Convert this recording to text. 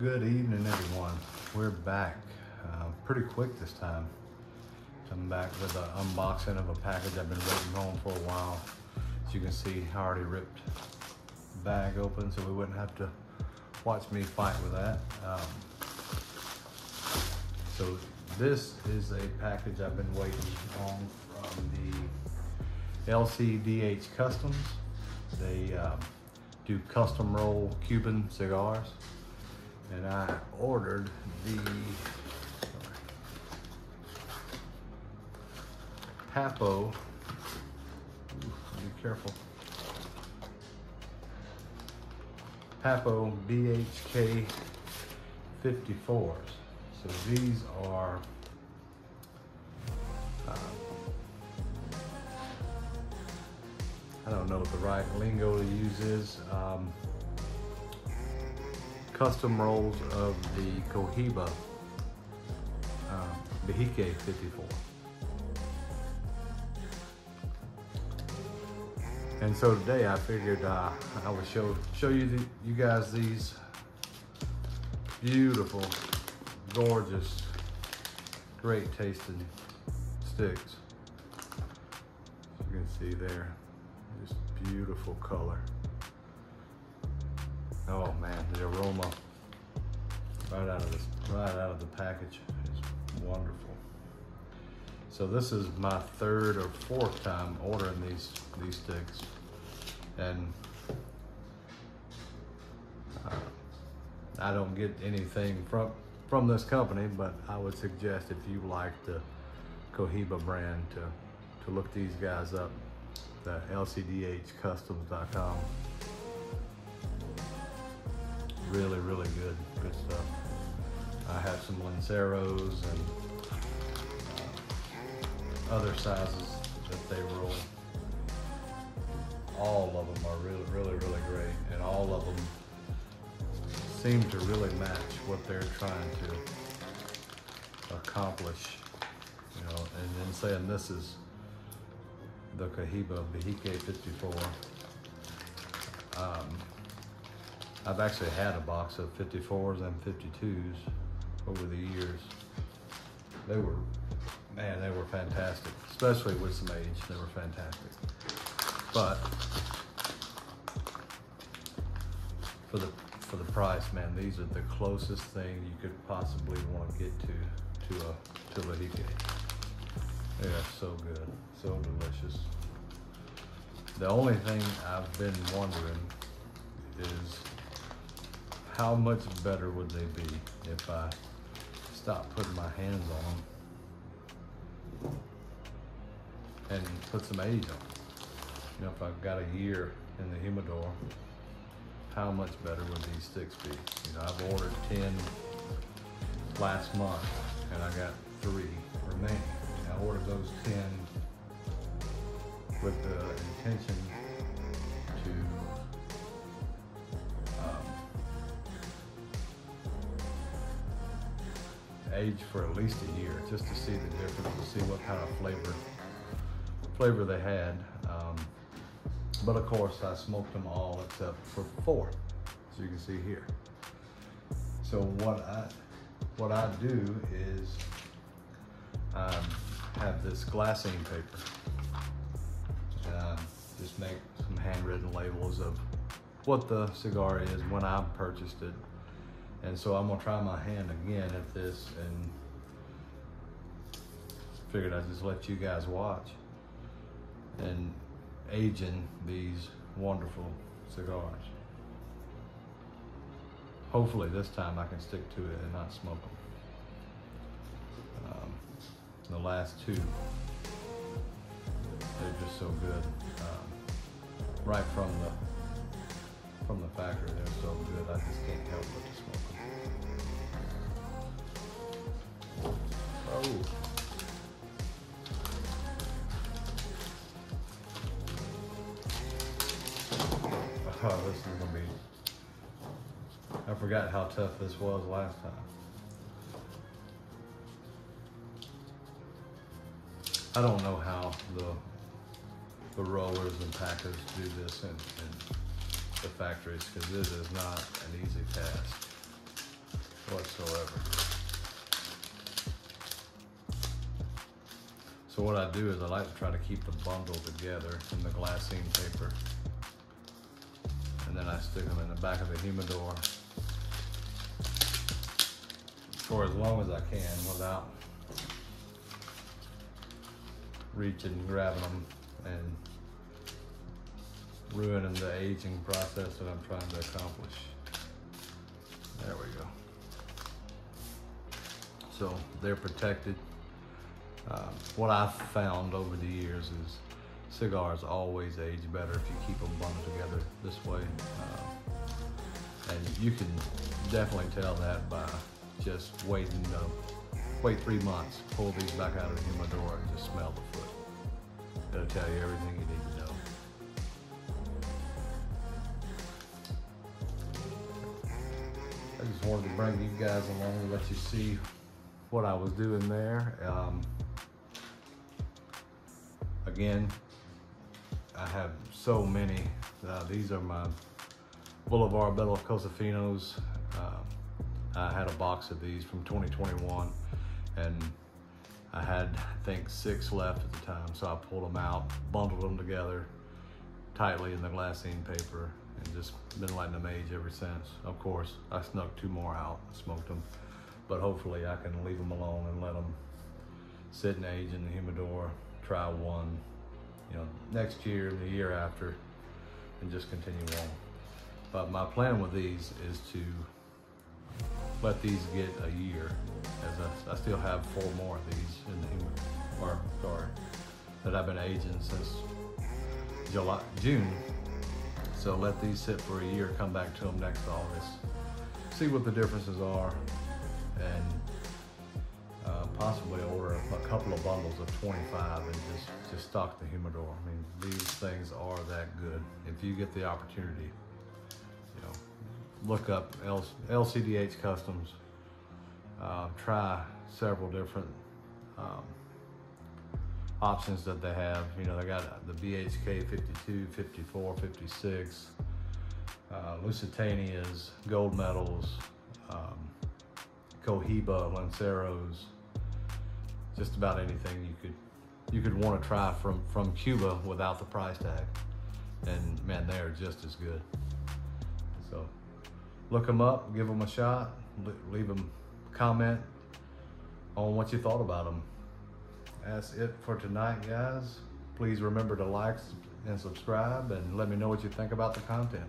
Good evening, everyone. We're back. Uh, pretty quick this time. I'm back with an unboxing of a package I've been waiting on for a while. As you can see, I already ripped the bag open so we wouldn't have to watch me fight with that. Um, so this is a package I've been waiting on from the LCDH Customs. They um, do custom roll Cuban cigars and I ordered the Papo. Ooh, be careful. Papo BHK 54s. So these are uh, I don't know what the right lingo to use is. Custom rolls of the Cohiba um, Behike 54. And so today I figured uh, I would show show you the, you guys these beautiful, gorgeous, great tasting sticks. As you can see there, just beautiful color. Oh man, the aroma. Right out of this, right out of the package is wonderful. So this is my third or fourth time ordering these these sticks, and uh, I don't get anything from from this company, but I would suggest if you like the Cohiba brand to to look these guys up, the LCDHcustoms.com really, really good, good stuff. I have some Lanceros and uh, other sizes that they roll. All of them are really, really, really great, and all of them seem to really match what they're trying to accomplish. You know, and then saying this is the Cohiba Behike 54. Um, I've actually had a box of 54s and 52s over the years. They were, man, they were fantastic, especially with some age. They were fantastic. But for the for the price, man, these are the closest thing you could possibly want to get to to a to a Hike. They are so good, so delicious. The only thing I've been wondering is how much better would they be if I stopped putting my hands on them and put some age on them? You know, if I've got a year in the humidor, how much better would these sticks be? You know, I've ordered 10 last month and I got three remaining. I ordered those 10 with the intention age for at least a year just to see the difference, to see what kind of flavor flavor they had. Um, but of course, I smoked them all except for four, so you can see here. So what I what I do is um, have this glassine paper. And I just make some handwritten labels of what the cigar is when I purchased it and so I'm gonna try my hand again at this and figured I'd just let you guys watch and aging these wonderful cigars. Hopefully this time I can stick to it and not smoke them. Um, the last two, they're just so good. Um, right from the from the factory, they're so good. I just can't help but to smoke forgot how tough this was last time. I don't know how the the rollers and packers do this in, in the factories because it is not an easy task. whatsoever. So what I do is I like to try to keep the bundle together in the glassine paper. And then I stick them in the back of the humidor for as long as I can without reaching, and grabbing them, and ruining the aging process that I'm trying to accomplish. There we go. So they're protected. Uh, what I've found over the years is cigars always age better if you keep them bundled together this way. Uh, and you can definitely tell that by just waiting to wait three months, pull these back out of the humidor and just smell the foot. It'll tell you everything you need to know. I just wanted to bring you guys along and let you see what I was doing there. Um, again, I have so many. Uh, these are my Bolivar Belicosos Finos. Um, I had a box of these from 2021 and I had, I think, six left at the time. So I pulled them out, bundled them together tightly in the glassine paper and just been letting them age ever since. Of course, I snuck two more out, smoked them, but hopefully I can leave them alone and let them sit and age in the humidor, try one, you know, next year the year after, and just continue on. But my plan with these is to let these get a year, as I, I still have four more of these in the humidor, or sorry, that I've been aging since July, June. So let these sit for a year, come back to them next August, see what the differences are, and uh, possibly order a couple of bundles of 25 and just, just stock the humidor. I mean, these things are that good. If you get the opportunity, look up L- LCDH Customs, uh, try several different um, options that they have. You know, they got the BHK 52, 54, 56, uh, Lusitanias, gold medals, um, Cohiba, Lanceros, just about anything you could you could want to try from from Cuba without the price tag. And man, they are just as good. Look them up, give them a shot, leave them comment on what you thought about them. That's it for tonight, guys. Please remember to like and subscribe and let me know what you think about the content.